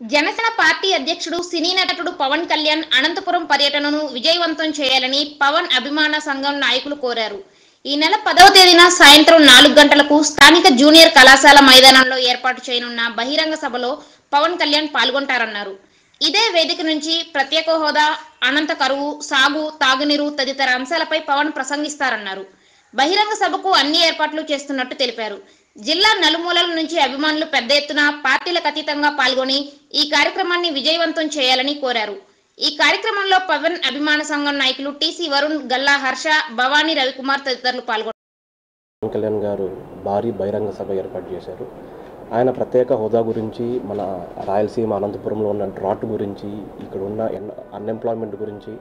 Janasena party అధ్యక్షుడు సినీ నటుడు పవన్ కళ్యాణ్ అనంతపురం పర్యటనను విజయవంతం చేయాలని పవన్ అభిమాన సంఘం నాయకులు కోరారు. ఈ నెల పదవ తేదీన సాయంత్రం నాలుగు గంటలకు స్థానిక జూనియర్ కళాశాల మైదానంలో ఏర్పాటు చేయనున్న బహిరంగ సభలో పవన్ కళ్యాణ్ పాల్గొంటారన్నారు. ఇదే వేదిక నుంచి ప్రత్యేక హోదా అనంత కరువు సాగు తాగునీరు తదితర అంశాలపై పవన్ ప్రసంగిస్తారన్నారు. బహిరంగ సభకు అన్ని ఏర్పాట్లు చేస్తున్నట్టు తెలిపారు. జిల్లా నలుమూలల నుంచి అభిమానులు పెద్ద ఎత్తున పార్టీలకు అతీతంగా పాల్గొని ఈ కార్యక్రమాన్ని విజయవంతం చేయాలని కోరారు. ఈ కార్యక్రమంలో పవన్ అభిమాన సంఘం నాయకులు టీసీ వరుణ్ గల్లా హర్ష భవానీ రవికుమార్ తదితరులు పాల్గొన్నారు. కళ్యాణ్ గారు భారీ బహిరంగ సభ ఏర్పాటు చేశారు. ఆయన ప్రత్యేక హోదా గురించి మన రాయలసీమ అనంతపురంలో ఉన్న డ్రాట్ గురించి ఇక్కడ ఉన్న అన్ఎంప్లాయ్మెంట్ గురించి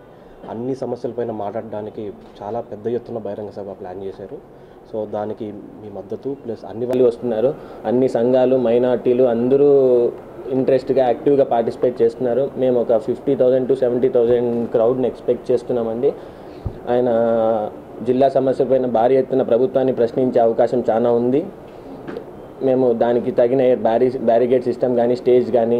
అన్ని సమస్యలపైన మాట్లాడడానికి చాలా పెద్ద ఎత్తున బహిరంగ సభ ప్లాన్ చేశారు. సో దానికి మీ మద్దతు ప్లస్ అన్ని వాళ్ళు వస్తున్నారు. అన్ని సంఘాలు మైనార్టీలు అందరూ ఇంట్రెస్ట్గా యాక్టివ్గా పార్టిసిపేట్ చేస్తున్నారు. మేము ఒక fifty thousand to seventy thousand క్రౌడ్ని expect చేస్తున్నామండి. ఆయన జిల్లా సమస్యపైన భారీ ఎత్తున ప్రభుత్వాన్ని ప్రశ్నించే అవకాశం చాలా ఉంది. మేము దానికి తగిన బ్యారీ బ్యారిగేడ్ సిస్టమ్ కానీ స్టేజ్ కానీ